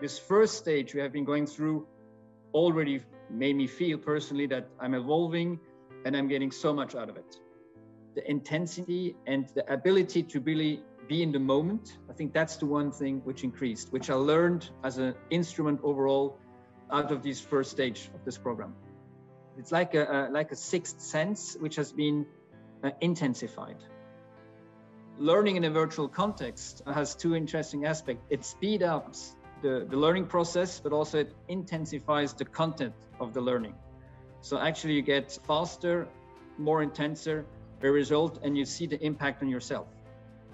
This first stage we have been going through already made me feel personally that I'm evolving and I'm getting so much out of it. The intensity and the ability to really be in the moment, I think that's the one thing which increased, which I learned as an instrument overall out of this first stage of this program. It's like a, a like a sixth sense which has been uh, intensified. Learning in a virtual context has two interesting aspects. It speeds up the, the learning process, but also it intensifies the content of the learning. So actually you get faster, more intenser a result and you see the impact on yourself.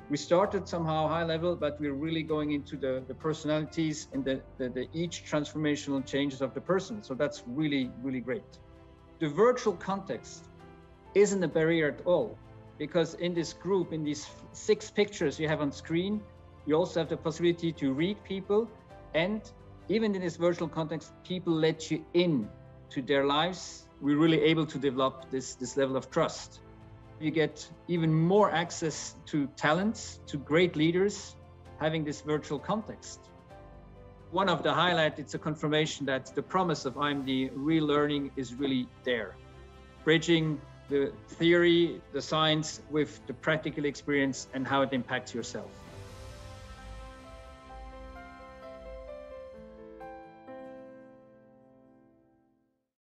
We started somehow high level, but we're really going into the, the personalities and the, the, the each transformational changes of the person. So that's really, really great. The virtual context isn't a barrier at all because in this group, in these six pictures you have on screen, you also have the possibility to read people and even in this virtual context, people let you in to their lives. We're really able to develop this, this level of trust. You get even more access to talents, to great leaders, having this virtual context. One of the highlights, it's a confirmation that the promise of IMD real learning is really there. Bridging the theory, the science with the practical experience and how it impacts yourself.